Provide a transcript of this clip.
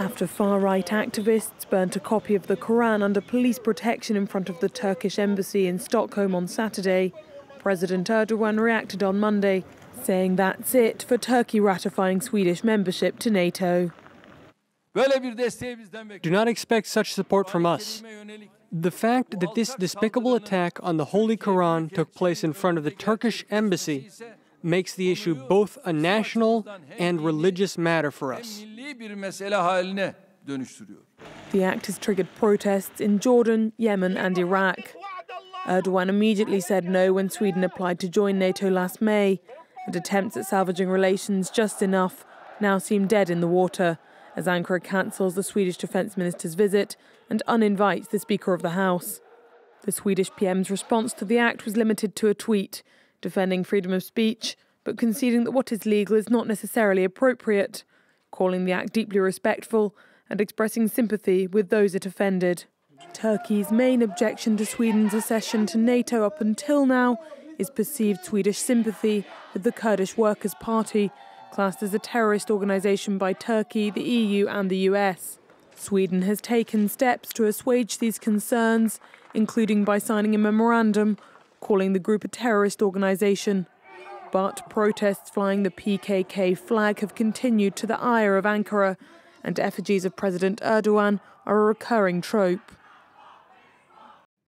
After far right activists burnt a copy of the Quran under police protection in front of the Turkish embassy in Stockholm on Saturday, President Erdogan reacted on Monday, saying that's it for Turkey ratifying Swedish membership to NATO. Do not expect such support from us. The fact that this despicable attack on the Holy Quran took place in front of the Turkish embassy makes the issue both a national and religious matter for us. The act has triggered protests in Jordan, Yemen, and Iraq. Erdogan immediately said no when Sweden applied to join NATO last May, and attempts at salvaging relations just enough now seem dead in the water as Ankara cancels the Swedish defence minister's visit and uninvites the Speaker of the House. The Swedish PM's response to the act was limited to a tweet defending freedom of speech, but conceding that what is legal is not necessarily appropriate, calling the act deeply respectful and expressing sympathy with those it offended. Turkey's main objection to Sweden's accession to NATO up until now is perceived Swedish sympathy with the Kurdish Workers' Party, classed as a terrorist organisation by Turkey, the EU, and the US. Sweden has taken steps to assuage these concerns, including by signing a memorandum calling the group a terrorist organisation. But protests flying the PKK flag have continued to the ire of Ankara, and effigies of President Erdogan are a recurring trope.